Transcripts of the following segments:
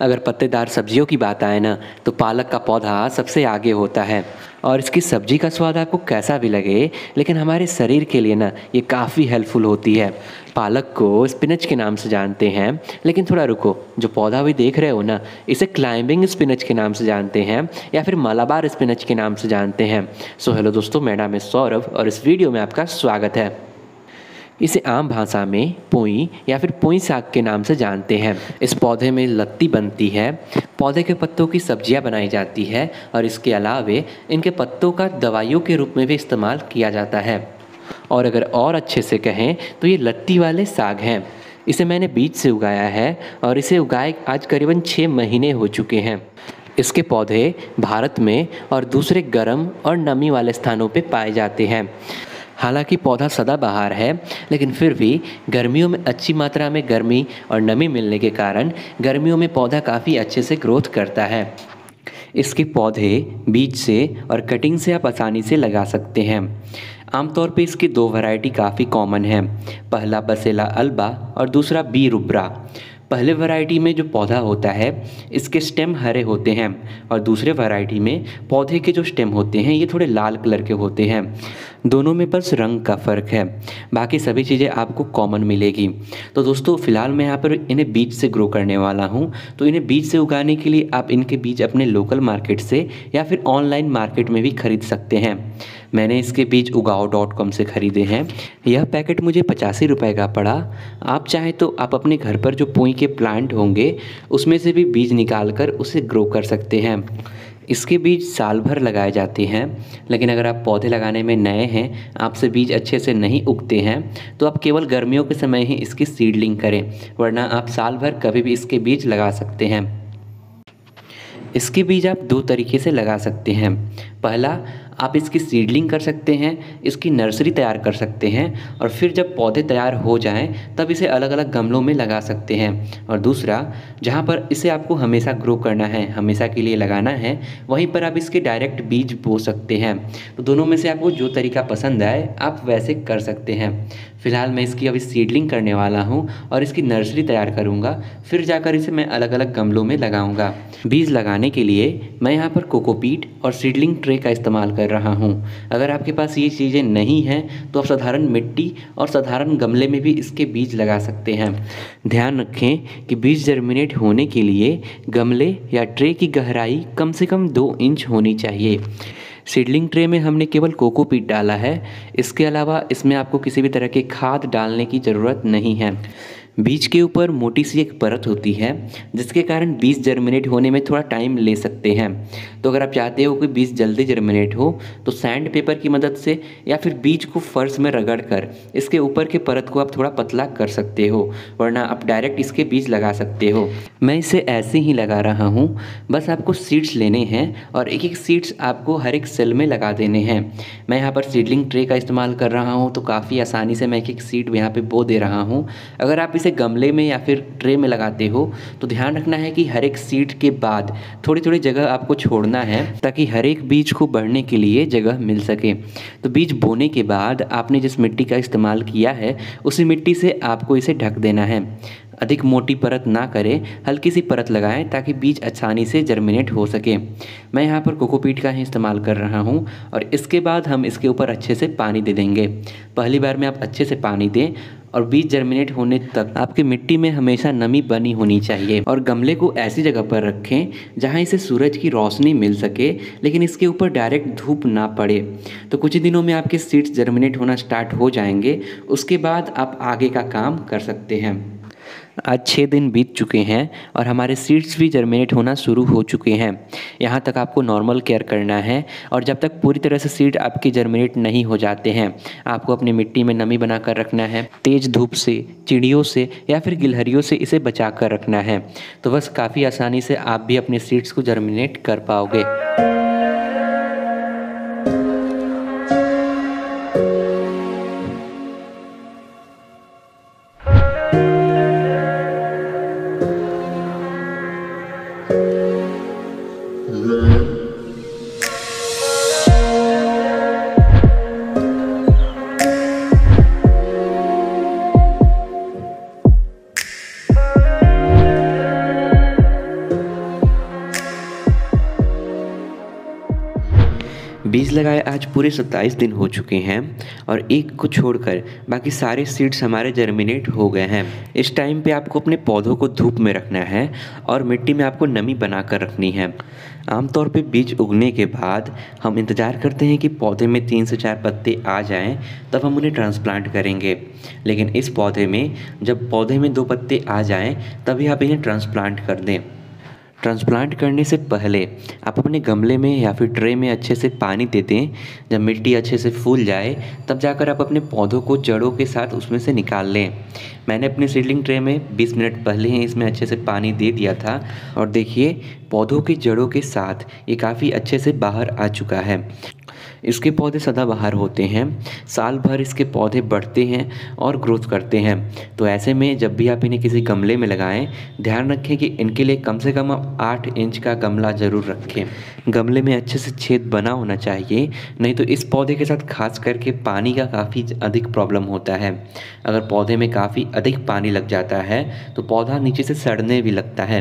अगर पत्तेदार सब्जियों की बात आए ना तो पालक का पौधा सबसे आगे होता है। और इसकी सब्ज़ी का स्वाद आपको कैसा भी लगे, लेकिन हमारे शरीर के लिए ना, ये काफ़ी हेल्पफुल होती है। पालक को स्पिनच के नाम से जानते हैं, लेकिन थोड़ा रुको, जो पौधा भी देख रहे हो ना, इसे क्लाइंबिंग स्पिनच के नाम से जानते हैं, या फिर मालाबार स्पिनच के नाम से जानते हैं। सो हेलो दोस्तों, मेरा नाम है सौरभ, और इस वीडियो में आपका स्वागत है। इसे आम भाषा में पोई या फिर पोई साग के नाम से जानते हैं। इस पौधे में लत्ती बनती है, पौधे के पत्तों की सब्ज़ियाँ बनाई जाती है और इसके अलावे इनके पत्तों का दवाइयों के रूप में भी इस्तेमाल किया जाता है। और अगर और अच्छे से कहें तो ये लत्ती वाले साग हैं। इसे मैंने बीज से उगाया है और इसे उगाए आज करीबन छः महीने हो चुके हैं। इसके पौधे भारत में और दूसरे गर्म और नमी वाले स्थानों पे पाए जाते हैं। हालाँकि पौधा सदाबहार है, लेकिन फिर भी गर्मियों में अच्छी मात्रा में गर्मी और नमी मिलने के कारण गर्मियों में पौधा काफ़ी अच्छे से ग्रोथ करता है। इसके पौधे बीज से और कटिंग से आप आसानी से लगा सकते हैं। आमतौर पे इसकी दो वैरायटी काफ़ी कॉमन है, पहला बसेला अल्बा और दूसरा बी रुब्रा। पहले वैरायटी में जो पौधा होता है, इसके स्टेम हरे होते हैं और दूसरे वैरायटी में पौधे के जो स्टेम होते हैं, ये थोड़े लाल कलर के होते हैं। दोनों में बस रंग का फ़र्क है। बाकी सभी चीज़ें आपको कॉमन मिलेगी। तो दोस्तों, फ़िलहाल मैं यहाँ पर इन्हें बीज से ग्रो करने वाला हूँ। तो इन्हें बीज से उगाने के लिए आप इनके बीज अपने लोकल मार्केट से या फिर ऑनलाइन मार्केट में भी ख़रीद सकते हैं। मैंने इसके बीज उगाओ डॉट कॉम से ख़रीदे हैं। यह पैकेट मुझे पचासी रुपये का पड़ा। आप चाहें तो आप अपने घर पर जो पोई के प्लांट होंगे, उसमें से भी बीज निकाल कर उसे ग्रो कर सकते हैं। इसके बीज साल भर लगाए जाते हैं, लेकिन अगर आप पौधे लगाने में नए हैं, आपसे बीज अच्छे से नहीं उगते हैं तो आप केवल गर्मियों के समय ही इसकी सीडलिंग करें, वरना आप साल भर कभी भी इसके बीज लगा सकते हैं। इसके बीज आप दो तरीके से लगा सकते हैं। पहला आप इसकी सीडलिंग कर सकते हैं, इसकी नर्सरी तैयार कर सकते हैं और फिर जब पौधे तैयार हो जाएँ, तब इसे अलग अलग गमलों में लगा सकते हैं। और दूसरा, जहाँ पर इसे आपको हमेशा ग्रो करना है, हमेशा के लिए लगाना है, वहीं पर आप इसके डायरेक्ट बीज बो सकते हैं। तो दोनों में से आपको जो तरीका पसंद आए, आप वैसे कर सकते हैं। फ़िलहाल मैं इसकी अभी सीडलिंग करने वाला हूँ और इसकी नर्सरी तैयार करूँगा, फिर जाकर इसे मैं अलग अलग गमलों में लगाऊँगा। बीज लगाने के लिए मैं यहाँ पर कोकोपीट और सीडलिंग ट्रे का इस्तेमाल कर रहा हूँ। अगर आपके पास ये चीज़ें नहीं हैं तो आप साधारण मिट्टी और साधारण गमले में भी इसके बीज लगा सकते हैं। ध्यान रखें कि बीज जर्मिनेट होने के लिए गमले या ट्रे की गहराई कम से कम दो इंच होनी चाहिए। सीडलिंग ट्रे में हमने केवल कोकोपीट डाला है। इसके अलावा इसमें आपको किसी भी तरह के खाद डालने की ज़रूरत नहीं है। बीज के ऊपर मोटी सी एक परत होती है, जिसके कारण बीज जर्मिनेट होने में थोड़ा टाइम ले सकते हैं। तो अगर आप चाहते हो कि बीज जल्दी जर्मिनेट हो तो सैंड पेपर की मदद से या फिर बीज को फर्श में रगड़ कर इसके ऊपर के परत को आप थोड़ा पतला कर सकते हो, वरना आप डायरेक्ट इसके बीज लगा सकते हो। मैं इसे ऐसे ही लगा रहा हूँ, बस आपको सीड्स लेने हैं और एक एक सीड्स आपको हर एक सेल में लगा देने हैं। मैं यहाँ पर सीडलिंग ट्रे का इस्तेमाल कर रहा हूँ तो काफ़ी आसानी से मैं एक एक सीड यहाँ पर बो दे रहा हूँ। अगर आप इसे गमले में या फिर ट्रे में लगाते हो तो ध्यान रखना है कि हर एक सीड के बाद थोड़ी थोड़ी जगह आपको छोड़ना है, ताकि हर एक बीज को बढ़ने के लिए जगह मिल सके। तो बीज बोने के बाद आपने जिस मिट्टी का इस्तेमाल किया है, उसी मिट्टी से आपको इसे ढक देना है। अधिक मोटी परत ना करें, हल्की सी परत लगाएँ, ताकि बीज आसानी से जर्मिनेट हो सके। मैं यहाँ पर कोकोपीट का ही इस्तेमाल कर रहा हूँ, और इसके बाद हम इसके ऊपर अच्छे से पानी दे देंगे। पहली बार में आप अच्छे से पानी दें और बीज जर्मिनेट होने तक आपकी मिट्टी में हमेशा नमी बनी होनी चाहिए। और गमले को ऐसी जगह पर रखें जहाँ इसे सूरज की रोशनी मिल सके, लेकिन इसके ऊपर डायरेक्ट धूप ना पड़े। तो कुछ ही दिनों में आपके सीड्स जर्मिनेट होना स्टार्ट हो जाएँगे। उसके बाद आप आगे का काम कर सकते हैं। आज छः दिन बीत चुके हैं और हमारे सीड्स भी जर्मिनेट होना शुरू हो चुके हैं। यहाँ तक आपको नॉर्मल केयर करना है और जब तक पूरी तरह से सीड आपके जर्मिनेट नहीं हो जाते हैं, आपको अपनी मिट्टी में नमी बना कर रखना है, तेज़ धूप से, चिड़ियों से या फिर गिलहरियों से इसे बचा कर रखना है। तो बस काफ़ी आसानी से आप भी अपने सीड्स को जर्मिनेट कर पाओगे। बीज लगाए आज पूरे सत्ताईस दिन हो चुके हैं और एक को छोड़कर बाकी सारे सीड्स हमारे जर्मिनेट हो गए हैं। इस टाइम पे आपको अपने पौधों को धूप में रखना है और मिट्टी में आपको नमी बना कर रखनी है। आमतौर पे बीज उगने के बाद हम इंतज़ार करते हैं कि पौधे में तीन से चार पत्ते आ जाएँ, तब हम उन्हें ट्रांसप्लांट करेंगे। लेकिन इस पौधे में, जब पौधे में दो पत्ते आ जाएँ, तभी आप इन्हें ट्रांसप्लांट कर दें। ट्रांसप्लांट करने से पहले आप अपने गमले में या फिर ट्रे में अच्छे से पानी देते हैं। जब मिट्टी अच्छे से फूल जाए, तब जाकर आप अपने पौधों को जड़ों के साथ उसमें से निकाल लें। मैंने अपने सीडलिंग ट्रे में 20 मिनट पहले ही इसमें अच्छे से पानी दे दिया था और देखिए, पौधों की जड़ों के साथ ये काफ़ी अच्छे से बाहर आ चुका है। इसके पौधे सदाबहार होते हैं। साल भर इसके पौधे बढ़ते हैं और ग्रोथ करते हैं। तो ऐसे में जब भी आप इन्हें किसी गमले में लगाएँ, ध्यान रखें कि इनके लिए कम से कम आप आठ इंच का गमला ज़रूर रखें। गमले में अच्छे से छेद बना होना चाहिए, नहीं तो इस पौधे के साथ खास करके पानी का काफ़ी अधिक प्रॉब्लम होता है। अगर पौधे में काफ़ी अधिक पानी लग जाता है तो पौधा नीचे से सड़ने भी लगता है।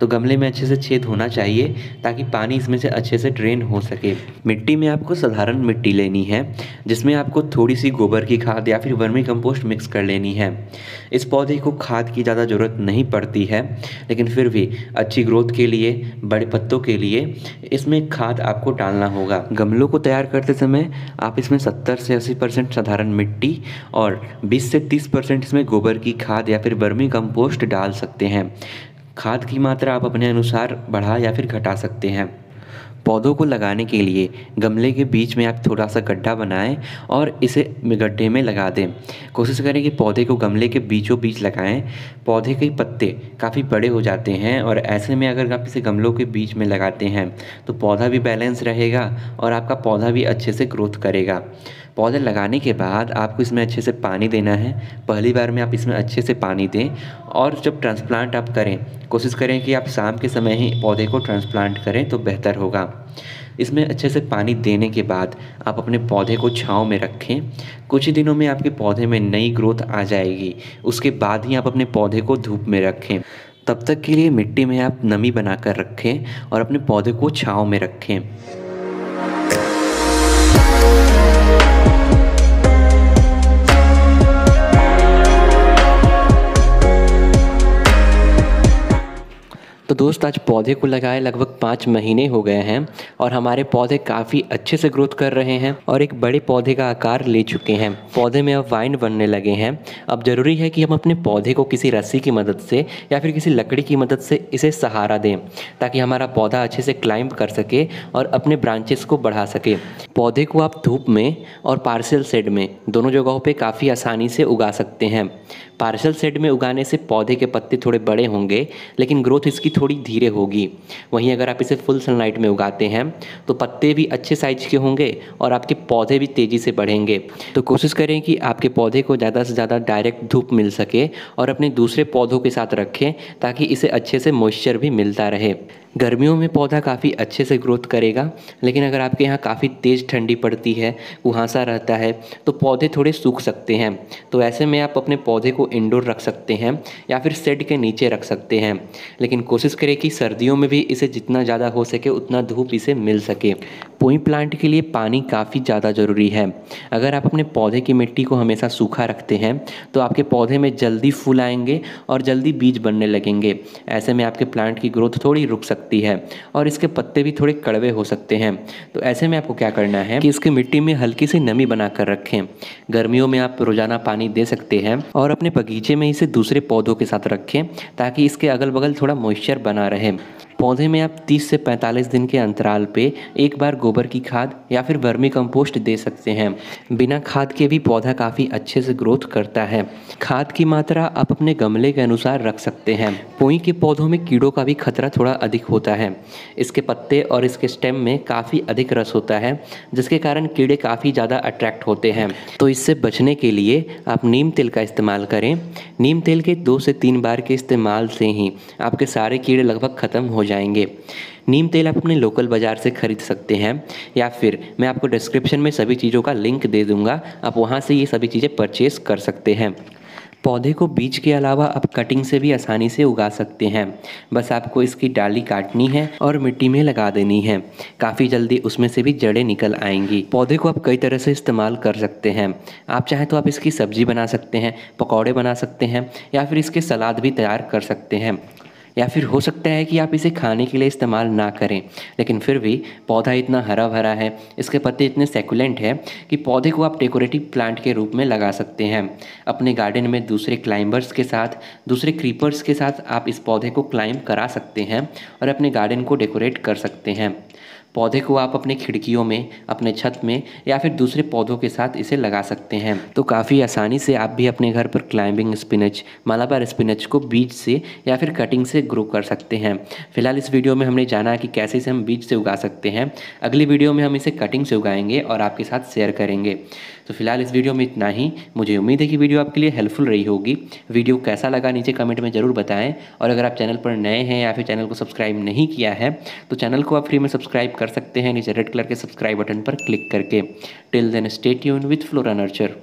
तो गमले में अच्छे से छेद होना चाहिए ताकि पानी इसमें से अच्छे से ड्रेन हो सके। मिट्टी में आपको साधारण मिट्टी लेनी है, जिसमें आपको थोड़ी सी गोबर की खाद या फिर वर्मी कंपोस्ट मिक्स कर लेनी है। इस पौधे को खाद की ज़्यादा ज़रूरत नहीं पड़ती है, लेकिन फिर भी अच्छी ग्रोथ के लिए, बड़े पत्तों के लिए इसमें खाद आपको डालना होगा। गमलों को तैयार करते समय आप इसमें 70 से 80 परसेंट साधारण मिट्टी और 20 से 30 परसेंट इसमें गोबर की खाद या फिर वर्मी कंपोस्ट डाल सकते हैं। खाद की मात्रा आप अपने अनुसार बढ़ा या फिर घटा सकते हैं। पौधों को लगाने के लिए गमले के बीच में आप थोड़ा सा गड्ढा बनाएँ और इसे गड्ढे में लगा दें। कोशिश करें कि पौधे को गमले के बीचों बीच लगाएँ। पौधे के पत्ते काफ़ी बड़े हो जाते हैं और ऐसे में अगर आप इसे गमलों के बीच में लगाते हैं तो पौधा भी बैलेंस रहेगा और आपका पौधा भी अच्छे से ग्रोथ करेगा। पौधे लगाने के बाद आपको इसमें अच्छे से पानी देना है। पहली बार में आप इसमें अच्छे से पानी दें और जब ट्रांसप्लांट आप करें, कोशिश करें कि आप शाम के समय ही पौधे को ट्रांसप्लांट करें तो बेहतर होगा। इसमें अच्छे से पानी देने के बाद आप अपने पौधे को छाँव में रखें। कुछ ही दिनों में आपके पौधे में नई ग्रोथ आ जाएगी। उसके बाद ही आप अपने पौधे को धूप में रखें। तब तक के लिए मिट्टी में आप नमी बनाकर रखें और अपने पौधे को छाँव में रखें। दोस्त आज पौधे को लगाए लगभग पाँच महीने हो गए हैं और हमारे पौधे काफ़ी अच्छे से ग्रोथ कर रहे हैं और एक बड़े पौधे का आकार ले चुके हैं। पौधे में अब वाइन बनने लगे हैं। अब ज़रूरी है कि हम अपने पौधे को किसी रस्सी की मदद से या फिर किसी लकड़ी की मदद से इसे सहारा दें, ताकि हमारा पौधा अच्छे से क्लाइंब कर सके और अपने ब्रांचेस को बढ़ा सके। पौधे को आप धूप में और पार्सल सेड में, दोनों जगहों पर काफ़ी आसानी से उगा सकते हैं। पार्सल सेड में उगाने से पौधे के पत्ते थोड़े बड़े होंगे, लेकिन ग्रोथ इसकी थोड़ी धीरे होगी। वहीं अगर आप इसे फुल सनलाइट में उगाते हैं तो पत्ते भी अच्छे साइज़ के होंगे और आपके पौधे भी तेज़ी से बढ़ेंगे। तो कोशिश करें कि आपके पौधे को ज़्यादा से ज़्यादा डायरेक्ट धूप मिल सके और अपने दूसरे पौधों के साथ रखें, ताकि इसे अच्छे से मॉइस्चर भी मिलता रहे। गर्मियों में पौधा काफ़ी अच्छे से ग्रोथ करेगा, लेकिन अगर आपके यहाँ काफ़ी तेज़ ठंडी पड़ती है, कुहासा रहता है तो पौधे थोड़े सूख सकते हैं। तो ऐसे में आप अपने पौधे को इंडोर रख सकते हैं या फिर सेड के नीचे रख सकते हैं। लेकिन कोशिश करें कि सर्दियों में भी इसे जितना ज़्यादा हो सके उतना धूप इसे मिल सके। पोई प्लांट के लिए पानी काफ़ी ज़्यादा ज़रूरी है। अगर आप अपने पौधे की मिट्टी को हमेशा सूखा रखते हैं तो आपके पौधे में जल्दी फूल आएँगे और जल्दी बीज बनने लगेंगे। ऐसे में आपके प्लांट की ग्रोथ थोड़ी रुक सकती है और इसके पत्ते भी थोड़े कड़वे हो सकते हैं। तो ऐसे में आपको क्या करना है कि इसकी मिट्टी में हल्की सी नमी बना कर रखें। गर्मियों में आप रोज़ाना पानी दे सकते हैं और अपने बगीचे में इसे दूसरे पौधों के साथ रखें ताकि इसके अगल बगल थोड़ा मॉइस्चर बना रहे। पौधे में आप 30 से 45 दिन के अंतराल पे एक बार गोबर की खाद या फिर वर्मी कंपोस्ट दे सकते हैं। बिना खाद के भी पौधा काफ़ी अच्छे से ग्रोथ करता है। खाद की मात्रा आप अपने गमले के अनुसार रख सकते हैं। पोई के पौधों में कीड़ों का भी खतरा थोड़ा अधिक होता है। इसके पत्ते और इसके स्टेम में काफ़ी अधिक रस होता है, जिसके कारण कीड़े काफ़ी ज़्यादा अट्रैक्ट होते हैं। तो इससे बचने के लिए आप नीम तेल का इस्तेमाल करें। नीम तेल के दो से तीन बार के इस्तेमाल से ही आपके सारे कीड़े लगभग ख़त्म हो जाएँगे। नीम तेल आप अपने लोकल बाज़ार से ख़रीद सकते हैं, या फिर मैं आपको डिस्क्रिप्शन में सभी चीज़ों का लिंक दे दूँगा, आप वहाँ से ये सभी चीज़ें परचेज़ कर सकते हैं। पौधे को बीज के अलावा आप कटिंग से भी आसानी से उगा सकते हैं। बस आपको इसकी डाली काटनी है और मिट्टी में लगा देनी है। काफ़ी जल्दी उसमें से भी जड़ें निकल आएँगी। पौधे को आप कई तरह से इस्तेमाल कर सकते हैं। आप चाहें तो आप इसकी सब्ज़ी बना सकते हैं, पकौड़े बना सकते हैं, या फिर इसके सलाद भी तैयार कर सकते हैं। या फिर हो सकता है कि आप इसे खाने के लिए इस्तेमाल ना करें। लेकिन फिर भी पौधा इतना हरा भरा है, इसके पत्ते इतने सेकुलेंट है कि पौधे को आप डेकोरेटिव प्लांट के रूप में लगा सकते हैं। अपने गार्डन में दूसरे क्लाइंबर्स के साथ, दूसरे क्रीपर्स के साथ आप इस पौधे को क्लाइंब करा सकते हैं और अपने गार्डन को डेकोरेट कर सकते हैं। पौधे को आप अपने खिड़कियों में, अपने छत में या फिर दूसरे पौधों के साथ इसे लगा सकते हैं। तो काफ़ी आसानी से आप भी अपने घर पर क्लाइंबिंग स्पिनच मालाबार स्पिनच को बीज से या फिर कटिंग से ग्रो कर सकते हैं। फ़िलहाल इस वीडियो में हमने जाना कि कैसे इसे हम बीज से उगा सकते हैं। अगली वीडियो में हम इसे कटिंग से उगाएँगे और आपके साथ शेयर करेंगे। तो फ़िलहाल इस वीडियो में इतना ही। मुझे उम्मीद है कि वीडियो आपके लिए हेल्पफुल रही होगी। वीडियो कैसा लगा नीचे कमेंट में ज़रूर बताएँ। और अगर आप चैनल पर नए हैं या फिर चैनल को सब्सक्राइब नहीं किया है तो चैनल को आप फ्री में सब्सक्राइब कर सकते हैं। नीचे रेड कलर के सब्सक्राइब बटन पर क्लिक करके। टिल देन स्टेट यून विथ फ्लोरा नर्चर।